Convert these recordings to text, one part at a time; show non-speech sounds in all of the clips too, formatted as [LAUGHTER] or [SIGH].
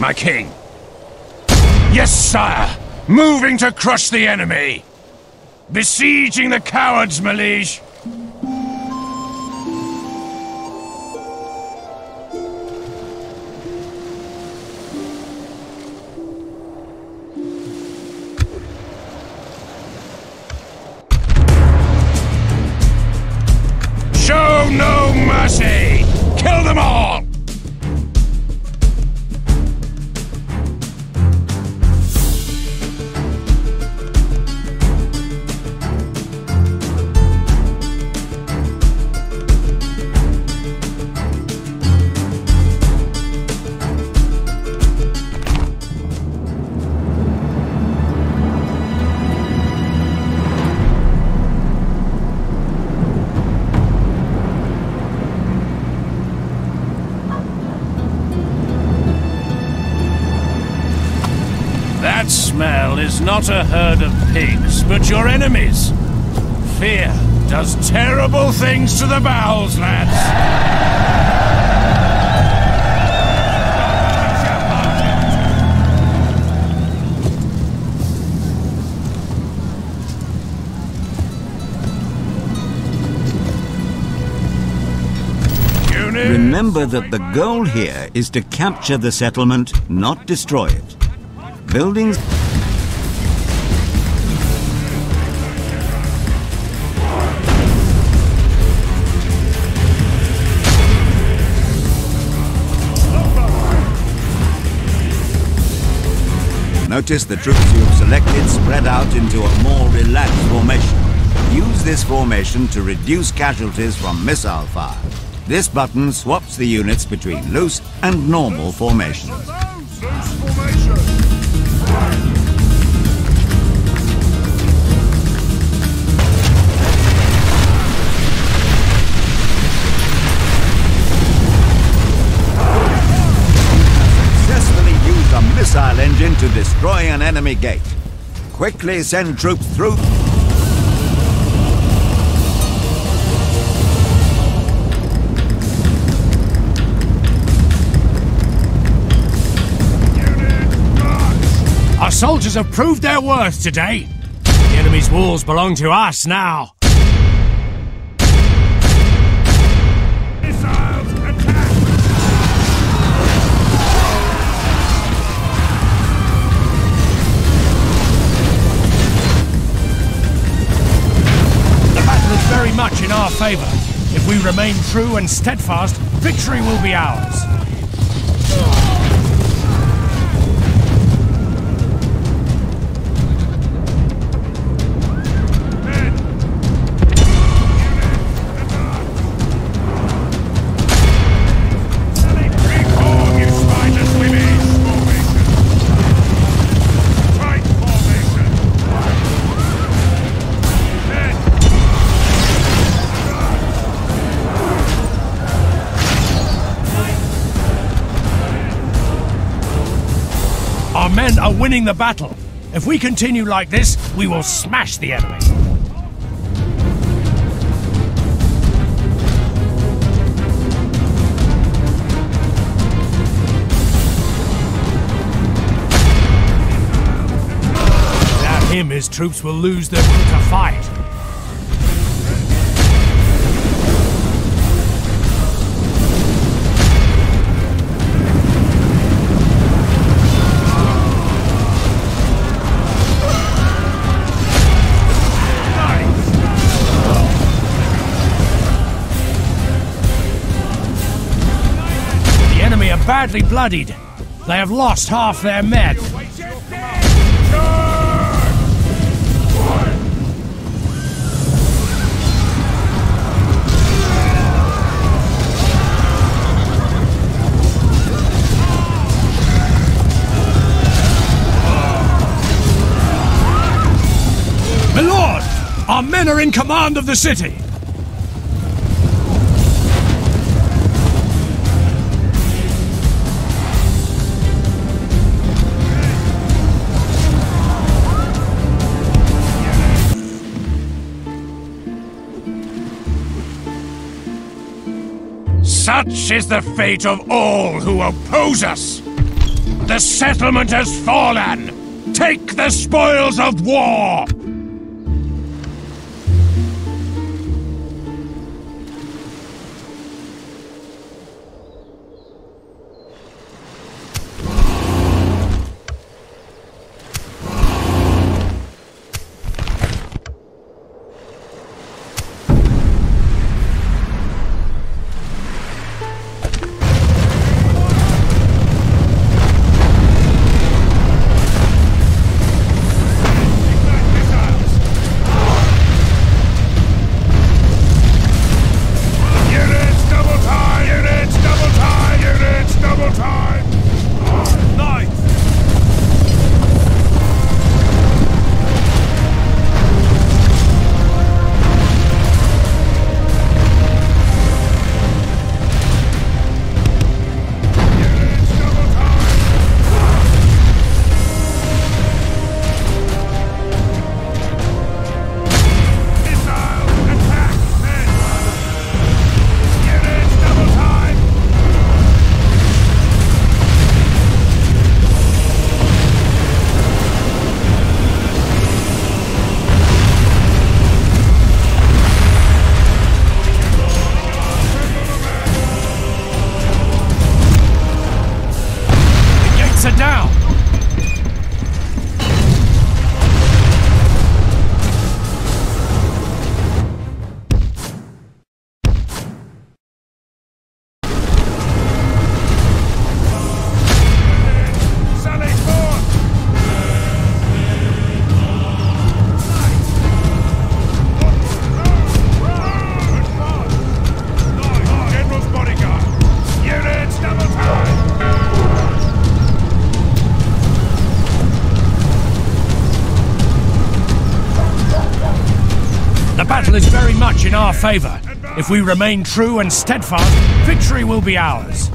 my king. Yes, sire. Moving to crush the enemy. Besieging the cowards, my. Not a herd of pigs, but your enemies. Fear does terrible things to the bowels, lads. Remember that the goal here is to capture the settlement, not destroy it. Buildings Notice the troops you have selected spread out into a more relaxed formation. Use this formation to reduce casualties from missile fire. This button swaps the units between loose and normal formations. Destroy an enemy gate. Quickly send troops through. Our soldiers have proved their worth today. The enemy's walls belong to us now. Favor. If we remain true and steadfast, victory will be ours. Winning the battle. If we continue like this, we will smash the enemy. Without him, his troops will lose their to fight. Badly bloodied. They have lost half their men. My lord, our men are in command of the city. Such is the fate of all who oppose us! The settlement has fallen! Take the spoils of war! Favor. If we remain true and steadfast, victory will be ours.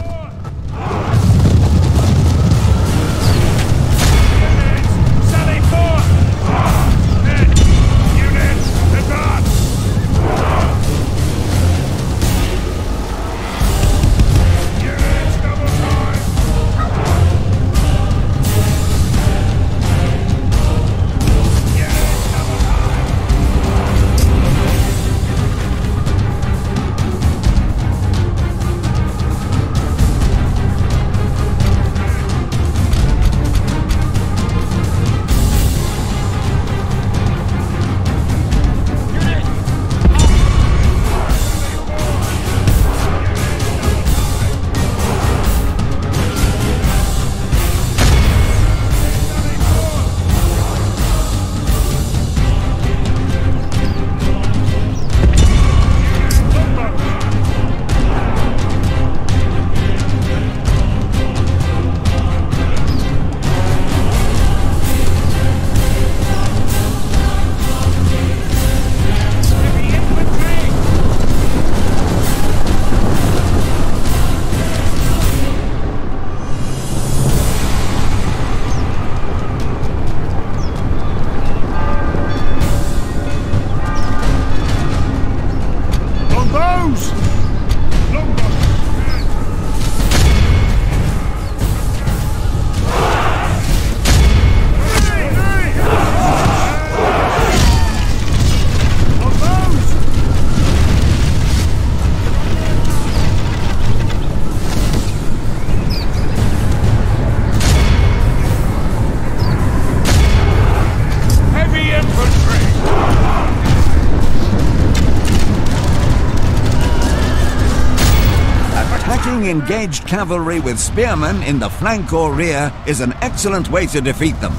Engaged cavalry with spearmen in the flank or rear is an excellent way to defeat them.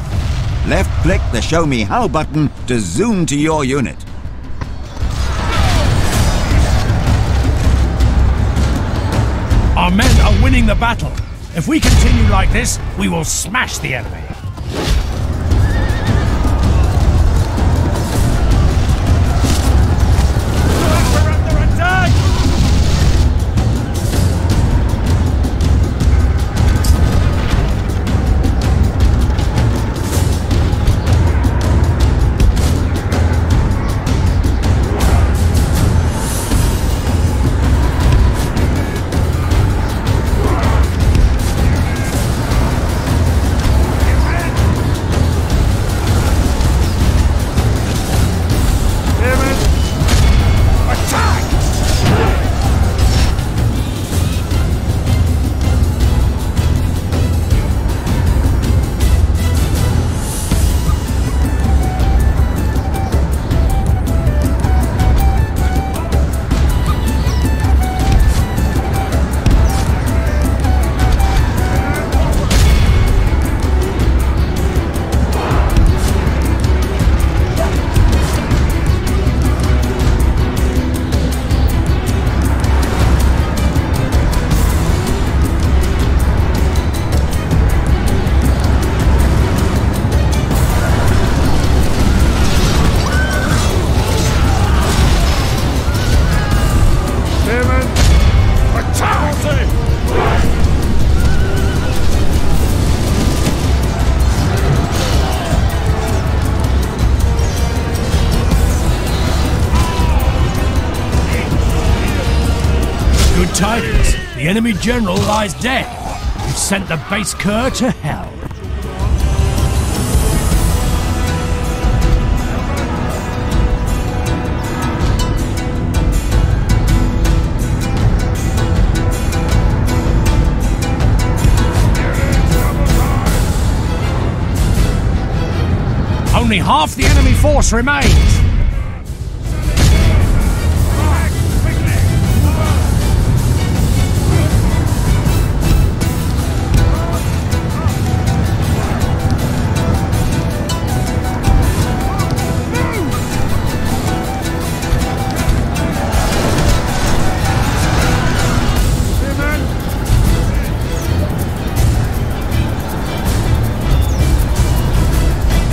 Left click the Show Me How button to zoom to your unit. Our men are winning the battle. If we continue like this, we will smash the enemy. Tidings. The enemy general lies dead. We've sent the base cur to hell. Only half the enemy force remains.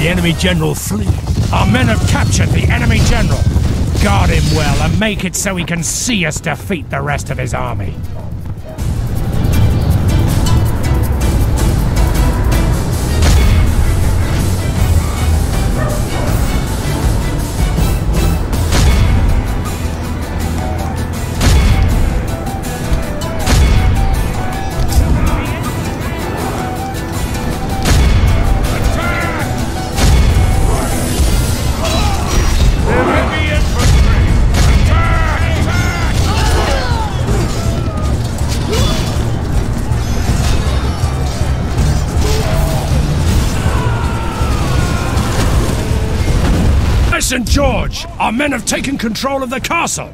The enemy general flees. Our men have captured the enemy general. Guard him well and make it so he can see us defeat the rest of his army. Listen, George! Our men have taken control of the castle!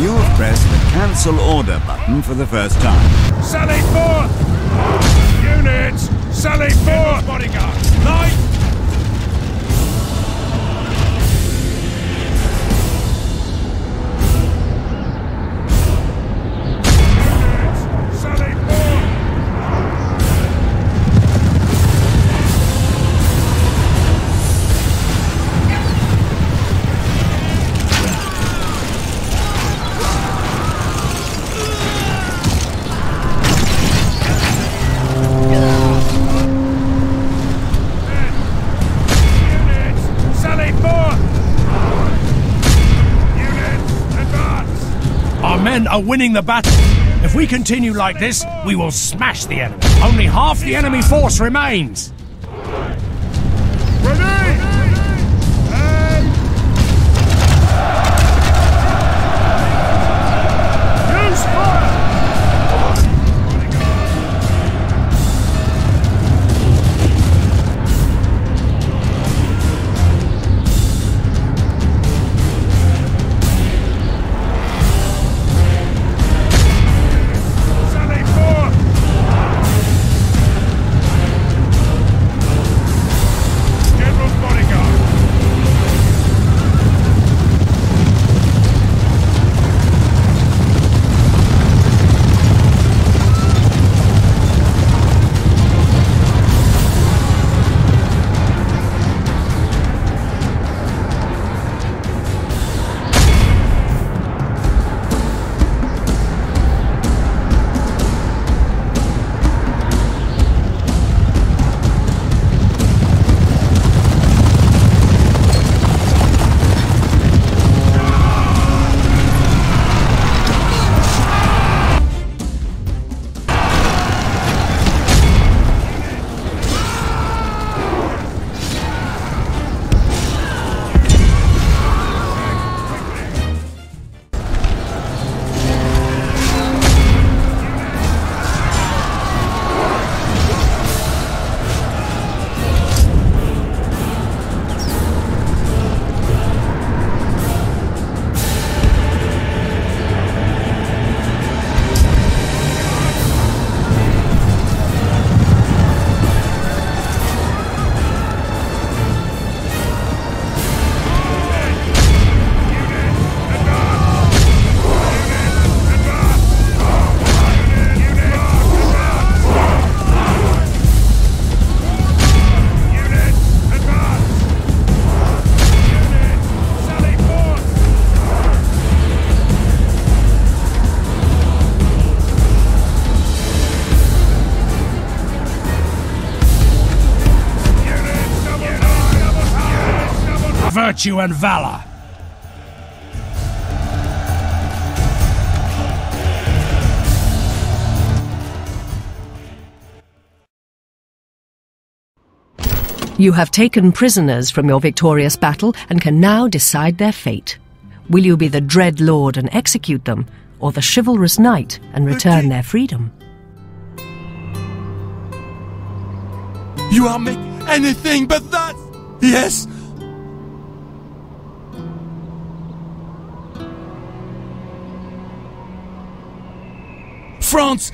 You have pressed the cancel order button for the first time. Sally forth! Units! Sally forth! Bodyguard! Light! Men are winning the battle. If we continue like this, we will smash the enemy. Only half the enemy force remains. Virtue and valor. You have taken prisoners from your victorious battle and can now decide their fate. Will you be the Dread Lord and execute them, or the chivalrous knight and return their freedom? You are make anything but that! Yes! France!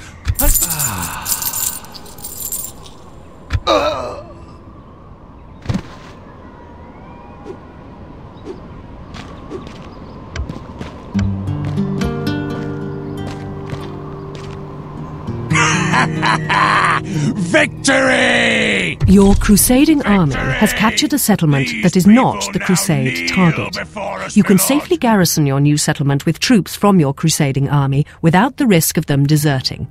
[LAUGHS] Victory! Your crusading army has captured a settlement that is not the crusade target. You can safely garrison your new settlement with troops from your crusading army without the risk of them deserting.